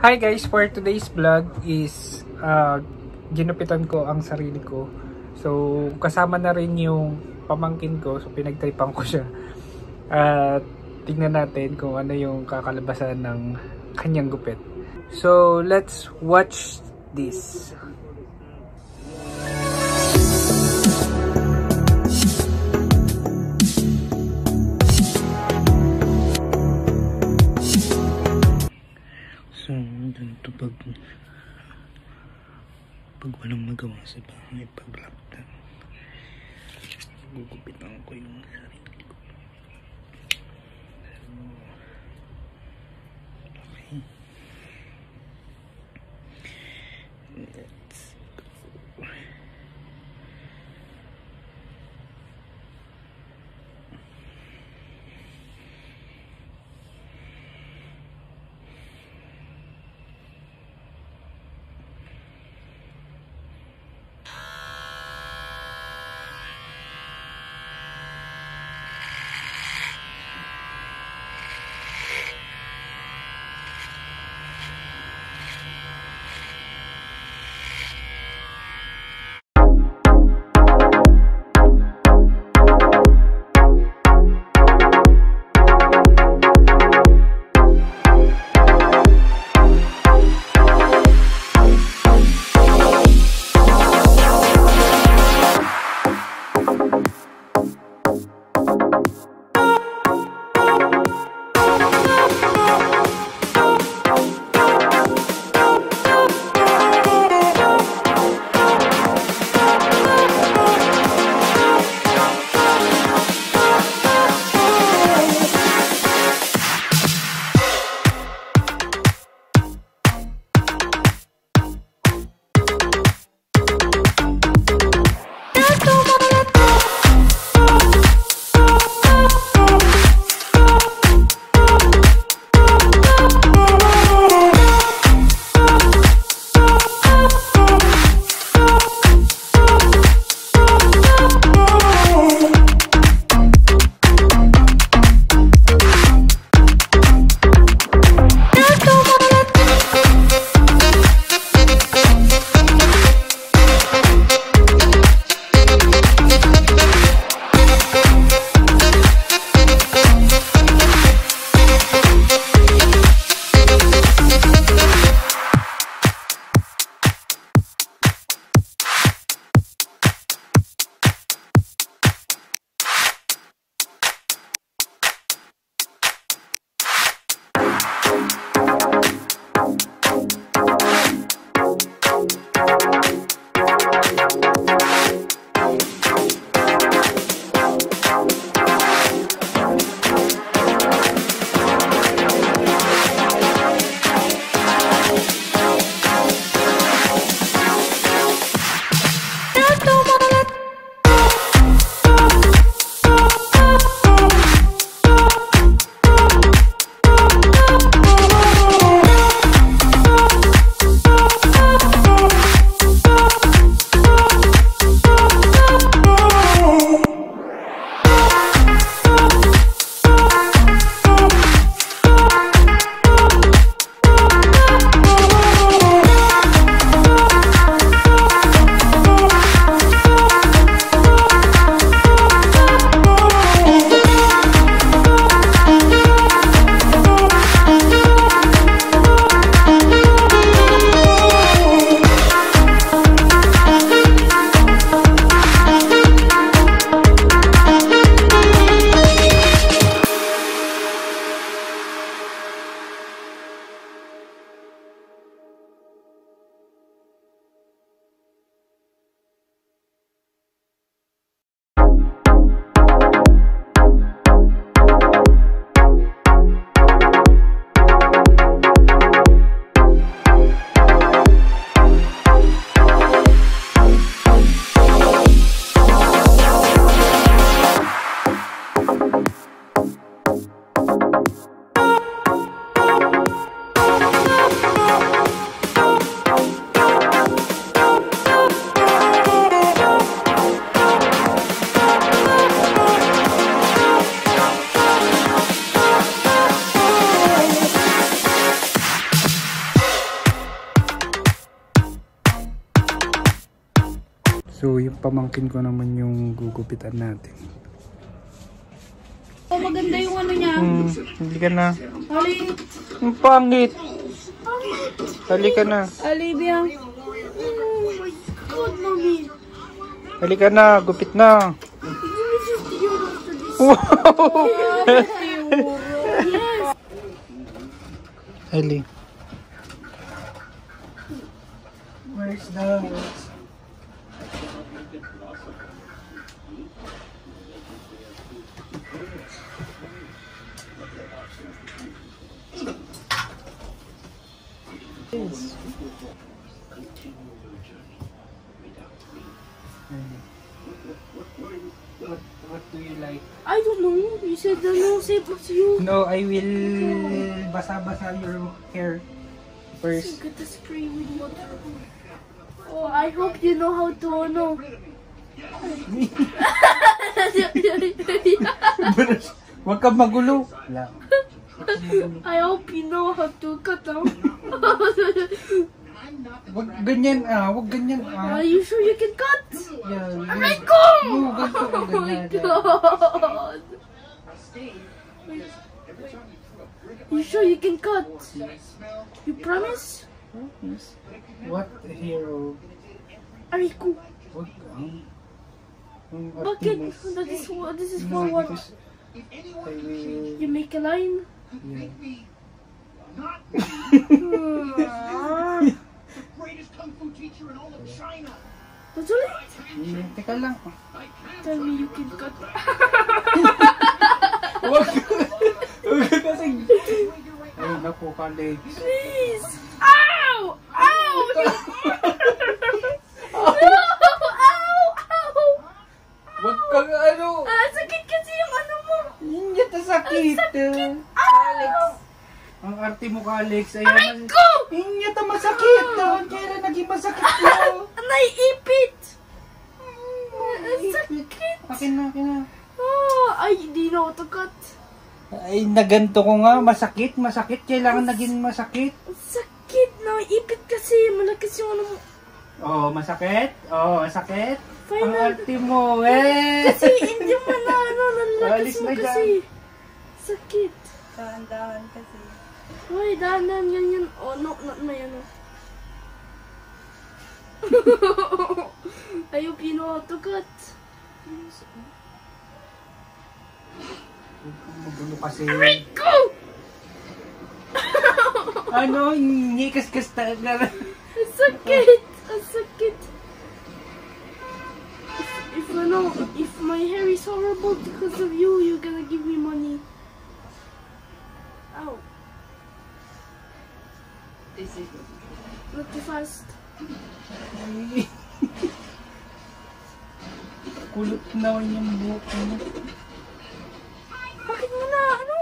Hi guys, for today's vlog is uh, ginupitan ko ang sarili ko. So kasama na rin yung pamangkin ko, so pinagtripan ko siya. At tingnan natin kung ano yung kakalabasan ng kanyang gupit. So let's watch this. Walang magawa sa bahay, pag lockdown, gugupitan ko yung sarili So, yung pamangkin ko naman yung gugupitan natin. Oh, maganda yung ano niya. Hmm, hindi ka na. Ali, Ang pangit. Halika na. Olivia. Oh my God, mommy. Halika na, gupit na. Give me 50 euros to this. Wow! Yes. Ali. Where's the... Yes. What, what do you like? I don't know. You said the no save was you. No, I will basa-basa your hair first. Get the spray with water. Oh, I hope you know how to ano. Huwag kang magulo. Wala. I hope you know how to cut out. Huwag ganyan ah, huwag ganyan ah. Are you sure you can cut? Yeah, Aray yeah. ko! Oo, ganito Oh my god! You sure you can cut? You promise? What hero? Aray ko! Ang... ang Bakit? That is? This is for what? because I will... You make a line? Yeah. Greatest kung fu teacher in all of China. That's ulit? Eh, Teka lang. Tell me you can cut. Huwag Huwag ka kasi... Ay, naku, colleagues. Please! Ow! Ow! no! Ow! Ow! Huwag kang ano. Ah, sakit kasi yung ano mo. Hindi ta sakit. Arte mo, Alex. Ay, Aray ko! Hindi ta masakit. Doon kaya naging masakit mo. Naiipit! Ang sakit! Akin na, akin na. Oh, ay, di na ako to cut. Ay, naganto ko nga. Masakit, masakit. Kailangan naging masakit. Sakit! Naiipit kasi. Malakas yung ano mo. Oh, masakit? Oh, masakit? Ang arte mo, eh. Kasi hindi mo na ano, nalakas mo na kasi. Sakit. Dahan-dahan kasi. Uy, dahan-dahan yan yan. Oh, no, not oh. may ano. I hope you know how to cut. Magulo kasi. Aray ko! Ano, hindi kaskas talaga. Ang sakit! Ang sakit! If, if ano, if my hair is horrible because of you, you're gonna Not too fast. Kulot naman yung buhok mo. Bakit mo na, ano?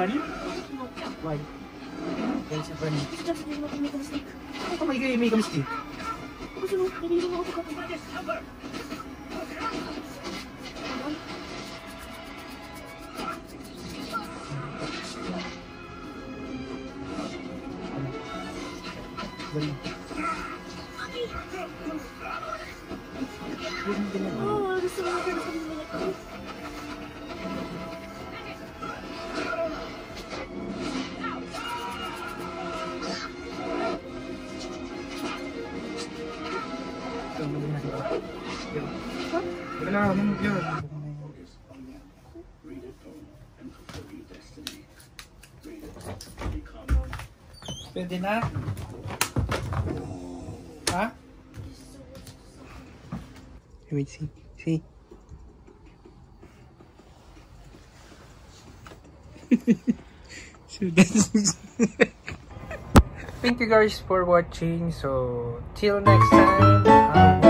Funny? Why? Why is it funny? Just you know, make a mistake. How come you make a mistake? Because you know, you know how to cut it. Dali. Oh, gusto mo na gusto na. Wala, ano yun? Pwede na? Ha? Wait, see. See. Thank you guys for watching. So till next time. Um,